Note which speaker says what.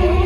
Speaker 1: you.